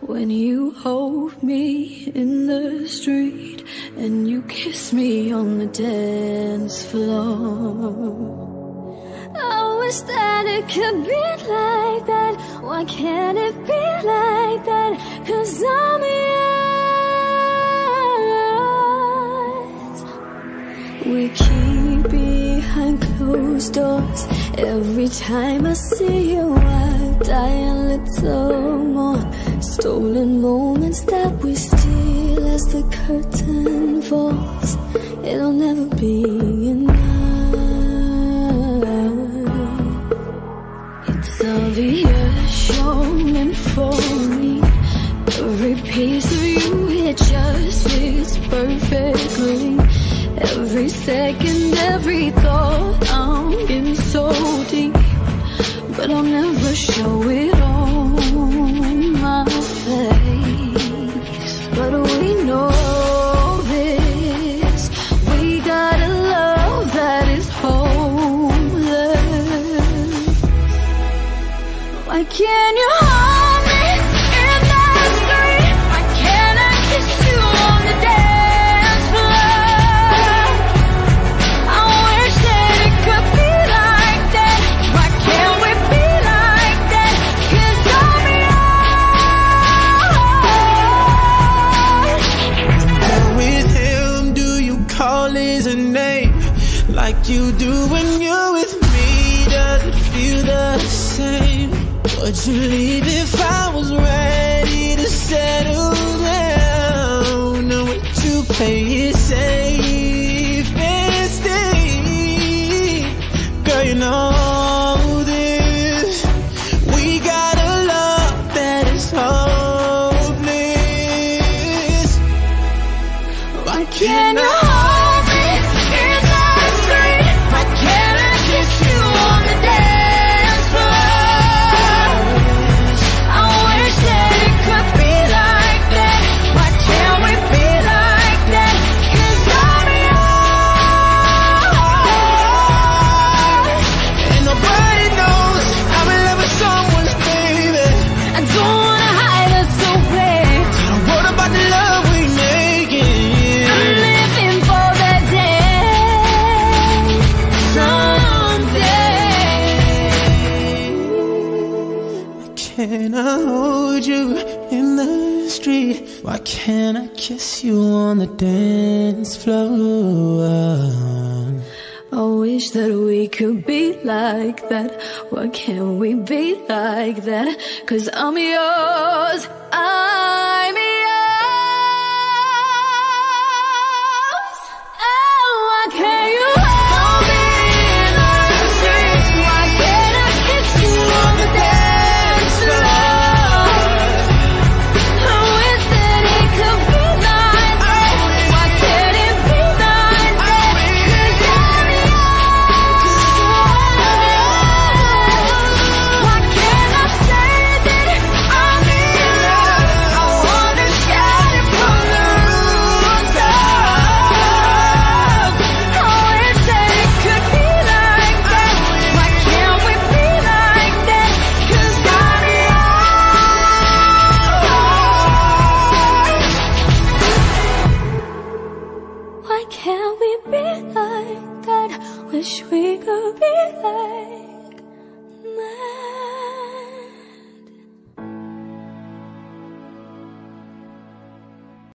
When you hold me in the street and you kiss me on the dance floor. Oh, I wish that it could be like that. Why can't it be like that? Cause I'm yours. We keep closed doors. Every time I see you, I die a little more. Stolen moments that we steal as the curtain falls. It'll never be enough. It's obvious you're meant for me. Every piece Can't you hold me in the street? Why can't I kiss you on the dance floor? I wish that it could be like that. Why can't we be like that? Cause I'm yours. with him, do you call his name like you do when you're with me? Does it feel the same? Would you leave if I was ready to settle down? Or would you play it safe and stay? Girl, you know this. We got a love that is hopeless. Why Can you Can I hold you in the street? Why can't I kiss you on the dance floor? I wish that we could be like that. Why can't we be like that? Cause I'm yours. God, wish we could be like.